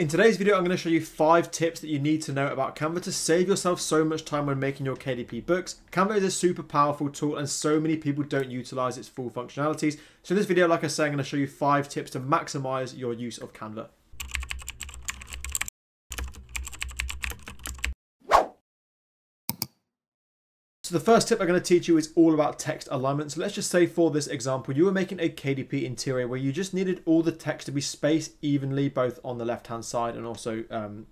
In today's video, I'm going to show you five tips that you need to know about Canva to save yourself so much time when making your KDP books. Canva is a super powerful tool and so many people don't utilize its full functionalities. So in this video, like I say, I'm going to show you five tips to maximize your use of Canva. So the first tip I'm going to teach you is all about text alignment. So let's just say for this example, you were making a KDP interior where you just needed all the text to be spaced evenly, both on the left-hand side and also um,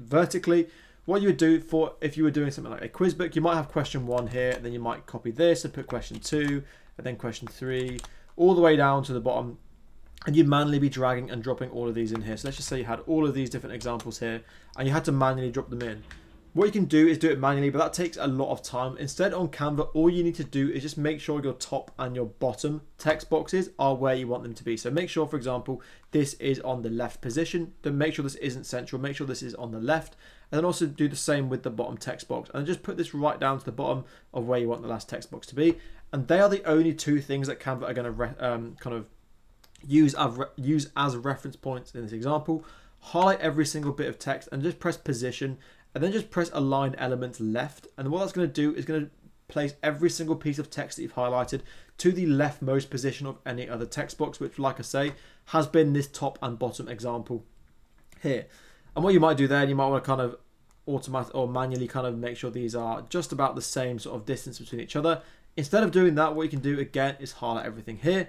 vertically. What you would do for, if you were doing something like a quiz book, you might have question one here, then you might copy this and put question two, and then question three, all the way down to the bottom. And you'd manually be dragging and dropping all of these in here. So let's just say you had all of these different examples here, and you had to manually drop them in. What you can do is do it manually, but that takes a lot of time. Instead on Canva, all you need to do is just make sure your top and your bottom text boxes are where you want them to be. So make sure, for example, this is on the left position. Then make sure this isn't central. Make sure this is on the left. And then also do the same with the bottom text box. And just put this right down to the bottom of where you want the last text box to be. And they are the only two things that Canva are going to um, kind of use as, use as reference points in this example. Highlight every single bit of text and just press position and then just press align elements left. And what that's going to do is going to place every single piece of text that you've highlighted to the leftmost position of any other text box, which like I say, has been this top and bottom example here. And what you might do there, you might want to kind of automatic or manually kind of make sure these are just about the same sort of distance between each other. Instead of doing that, what you can do again is highlight everything here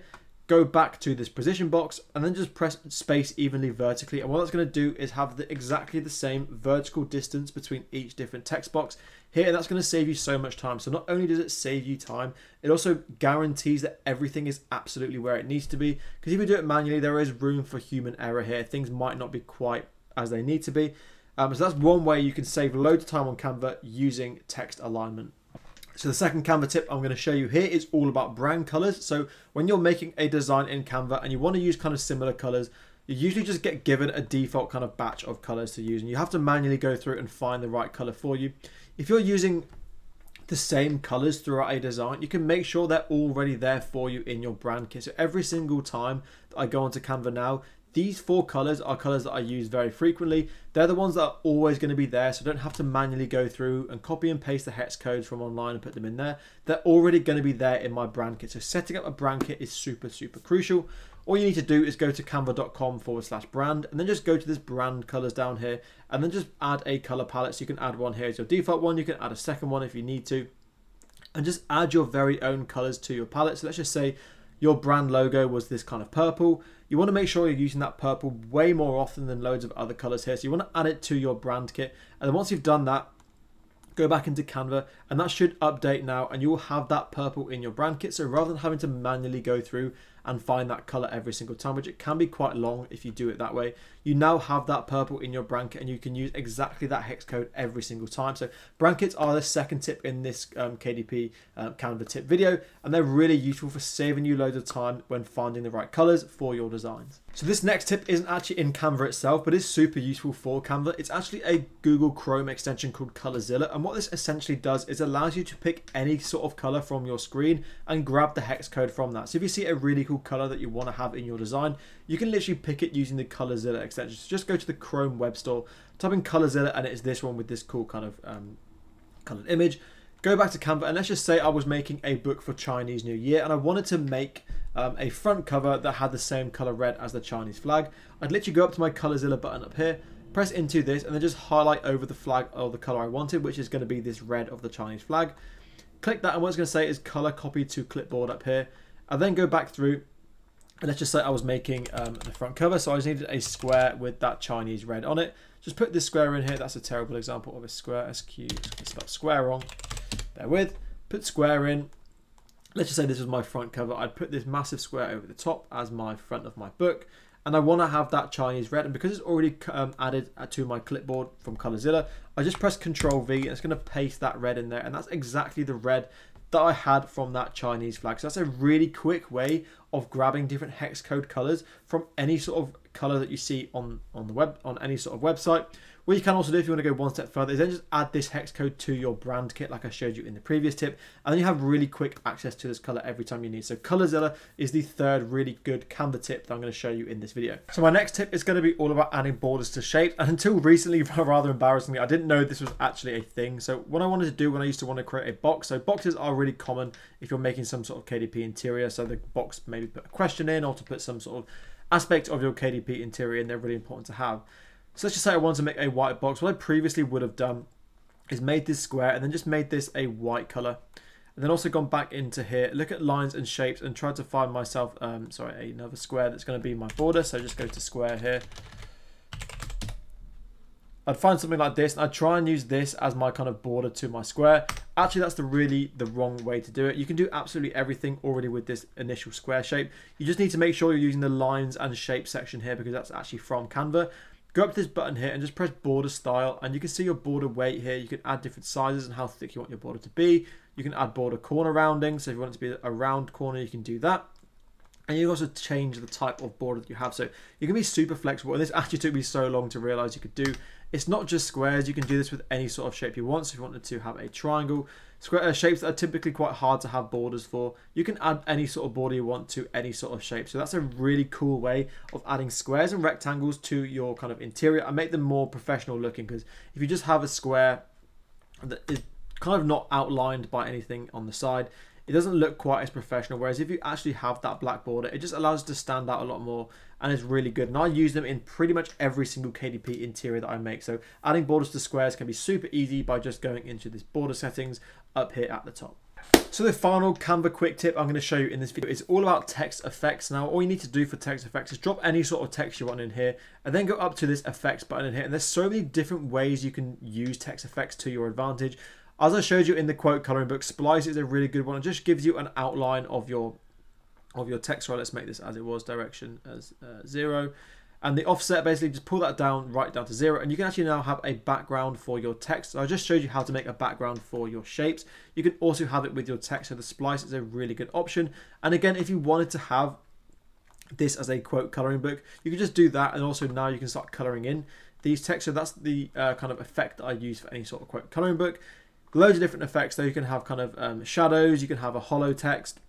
go back to this position box and then just press space evenly vertically. And what that's going to do is have the, exactly the same vertical distance between each different text box. Here and that's going to save you so much time. So not only does it save you time it also guarantees that everything is absolutely where it needs to be. Because if you do it manually there is room for human error here. Things might not be quite as they need to be. Um, so that's one way you can save loads of time on Canva using text alignment so the second Canva tip I'm going to show you here is all about brand colors. So when you're making a design in Canva and you want to use kind of similar colors, you usually just get given a default kind of batch of colors to use and you have to manually go through and find the right color for you. If you're using the same colors throughout a design, you can make sure they're already there for you in your brand kit. So every single time that I go onto Canva now, these four colors are colors that I use very frequently. They're the ones that are always going to be there, so I don't have to manually go through and copy and paste the hex codes from online and put them in there. They're already going to be there in my brand kit. So setting up a brand kit is super, super crucial. All you need to do is go to canva.com forward slash brand and then just go to this brand colors down here and then just add a color palette. So you can add one here as your default one. You can add a second one if you need to and just add your very own colors to your palette. So let's just say your brand logo was this kind of purple, you want to make sure you're using that purple way more often than loads of other colors here. So you want to add it to your brand kit. And then once you've done that, go back into Canva and that should update now and you will have that purple in your brand kit. So rather than having to manually go through and find that color every single time, which it can be quite long if you do it that way. You now have that purple in your brand kit and you can use exactly that hex code every single time. So brand kits are the second tip in this um, KDP um, Canva tip video and they're really useful for saving you loads of time when finding the right colors for your designs. So this next tip isn't actually in Canva itself, but is super useful for Canva. It's actually a Google Chrome extension called Colorzilla. And what this essentially does is allows you to pick any sort of color from your screen and grab the hex code from that. So if you see a really cool color that you want to have in your design, you can literally pick it using the Colorzilla extension. So just go to the Chrome web store, type in Colorzilla, and it's this one with this cool kind of um, colored image. Go back to Canva, and let's just say I was making a book for Chinese New Year, and I wanted to make um, a front cover that had the same color red as the Chinese flag. I'd literally go up to my Colorzilla button up here, press into this, and then just highlight over the flag of the color I wanted, which is going to be this red of the Chinese flag. Click that, and what it's going to say is color copy to clipboard up here. I then go back through and let's just say I was making um, the front cover, so I just needed a square with that Chinese red on it. Just put this square in here. That's a terrible example of a square. SQ, spelled square wrong. Bear with. Put square in. Let's just say this was my front cover. I'd put this massive square over the top as my front of my book. And I want to have that Chinese red. And because it's already um, added to my clipboard from Colorzilla, I just press Control V and it's going to paste that red in there. And that's exactly the red that I had from that Chinese flag. So that's a really quick way of grabbing different hex code colors from any sort of color that you see on on the web on any sort of website. What you can also do if you want to go one step further is then just add this hex code to your brand kit like I showed you in the previous tip and then you have really quick access to this color every time you need. So Colorzilla is the third really good Canva tip that I'm going to show you in this video. So my next tip is going to be all about adding borders to shapes and until recently rather embarrassingly I didn't know this was actually a thing. So what I wanted to do when I used to want to create a box, so boxes are really common if you're making some sort of KDP interior. So the box maybe put a question in or to put some sort of aspect of your KDP interior and they're really important to have. So let's just say I want to make a white box. What I previously would have done is made this square and then just made this a white color. And then also gone back into here, look at lines and shapes and tried to find myself, um, sorry, another square that's going to be my border. So just go to square here. I'd find something like this and I'd try and use this as my kind of border to my square. Actually, that's the really the wrong way to do it. You can do absolutely everything already with this initial square shape. You just need to make sure you're using the lines and shape section here because that's actually from Canva. Go up to this button here and just press border style and you can see your border weight here. You can add different sizes and how thick you want your border to be. You can add border corner rounding. So if you want it to be a round corner, you can do that. And you can also change the type of border that you have. So you can be super flexible. And this actually took me so long to realize you could do. It's not just squares. You can do this with any sort of shape you want. So if you wanted to have a triangle, square uh, shapes that are typically quite hard to have borders for, you can add any sort of border you want to any sort of shape. So that's a really cool way of adding squares and rectangles to your kind of interior and make them more professional looking. Because if you just have a square that is kind of not outlined by anything on the side, it doesn't look quite as professional. Whereas if you actually have that black border, it just allows it to stand out a lot more and it's really good. And I use them in pretty much every single KDP interior that I make. So adding borders to squares can be super easy by just going into this border settings up here at the top. So the final Canva quick tip I'm going to show you in this video is all about text effects. Now all you need to do for text effects is drop any sort of text you want in here and then go up to this effects button in here and there's so many different ways you can use text effects to your advantage. As I showed you in the quote coloring book, Splice is a really good one. It just gives you an outline of your of your text. Right, let's make this as it was, direction as uh, zero. And the offset, basically just pull that down right down to zero. And you can actually now have a background for your text. So I just showed you how to make a background for your shapes. You can also have it with your text. So the splice is a really good option. And again, if you wanted to have this as a quote coloring book, you can just do that. And also now you can start coloring in these texts. So that's the uh, kind of effect that I use for any sort of quote coloring book loads of different effects there. You can have kind of um, shadows, you can have a hollow text,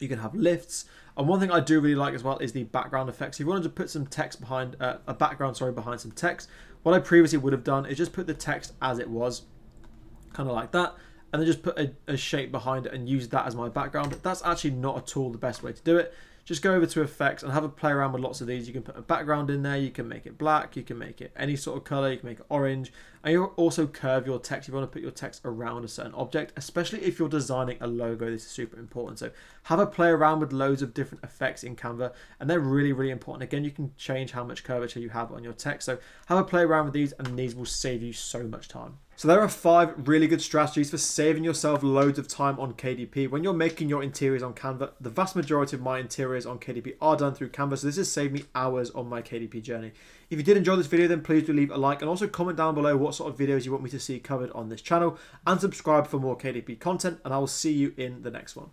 you can have lifts. And one thing I do really like as well is the background effects. If you wanted to put some text behind, uh, a background, sorry, behind some text, what I previously would have done is just put the text as it was, kind of like that, and then just put a, a shape behind it and use that as my background. But that's actually not at all the best way to do it just go over to effects and have a play around with lots of these. You can put a background in there, you can make it black, you can make it any sort of color, you can make it orange, and you also curve your text. You want to put your text around a certain object, especially if you're designing a logo. This is super important. So have a play around with loads of different effects in Canva, and they're really, really important. Again, you can change how much curvature you have on your text. So have a play around with these, and these will save you so much time. So there are five really good strategies for saving yourself loads of time on KDP. When you're making your interiors on Canva, the vast majority of my interiors on KDP are done through Canva, so this has saved me hours on my KDP journey. If you did enjoy this video, then please do leave a like and also comment down below what sort of videos you want me to see covered on this channel and subscribe for more KDP content and I will see you in the next one.